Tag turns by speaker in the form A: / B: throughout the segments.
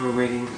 A: We're waiting.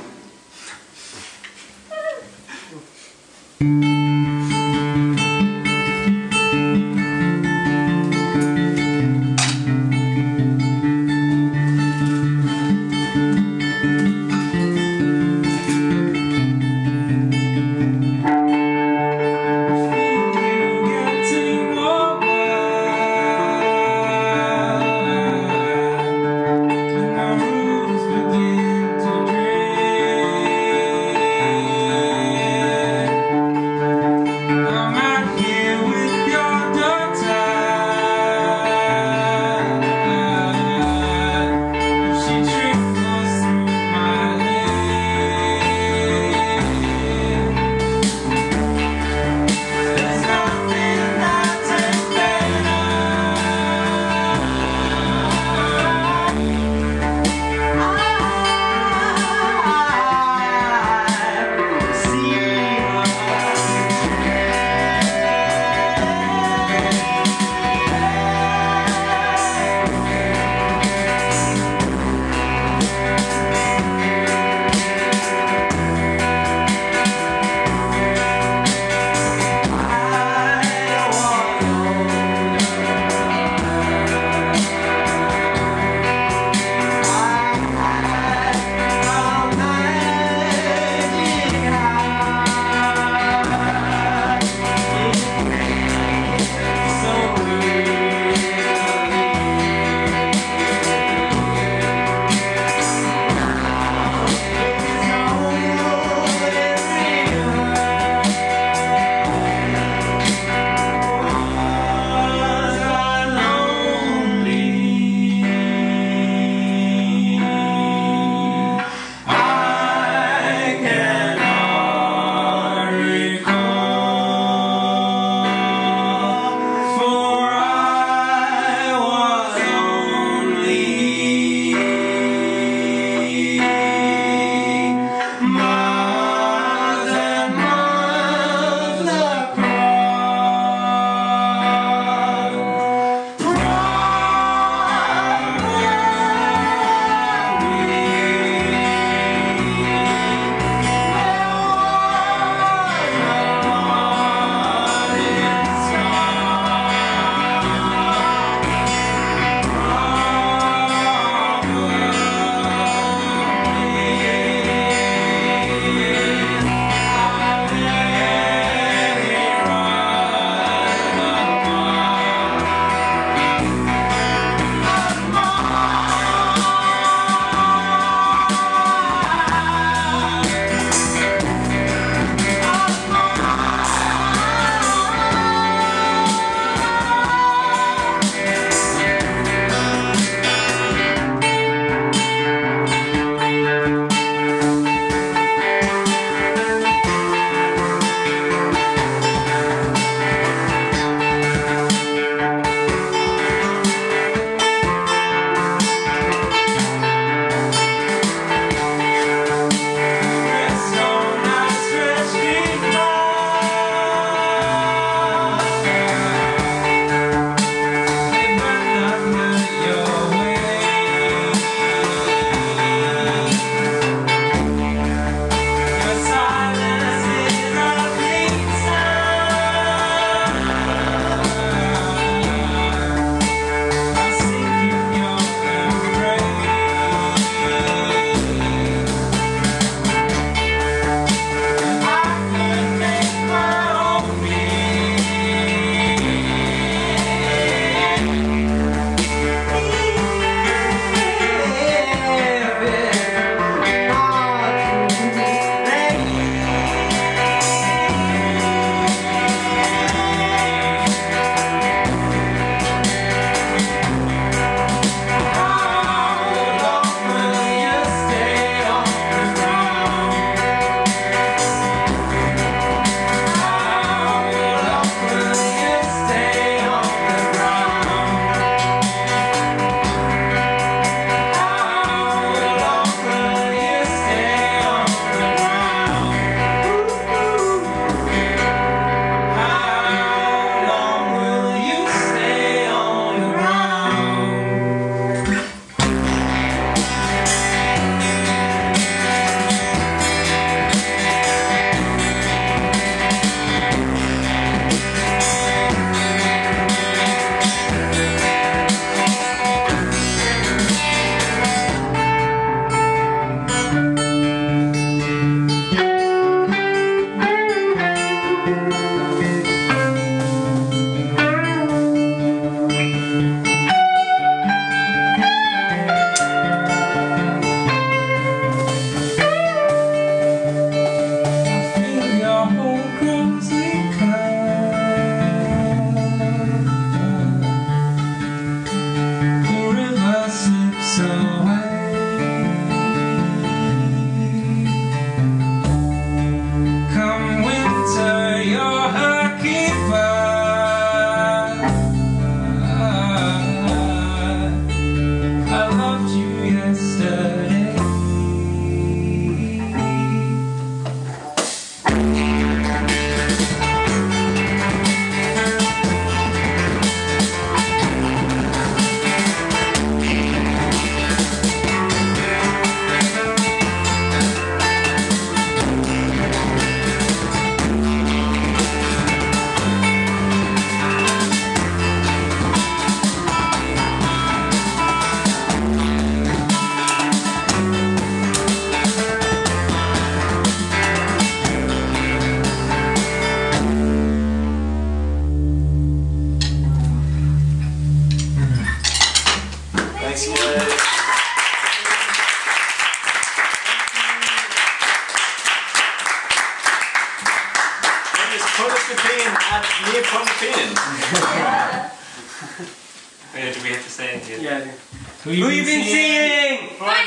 B: together.
C: Who you, Who been, seeing? seeing?
D: What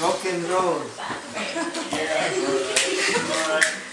D: Rock and roll. Yeah,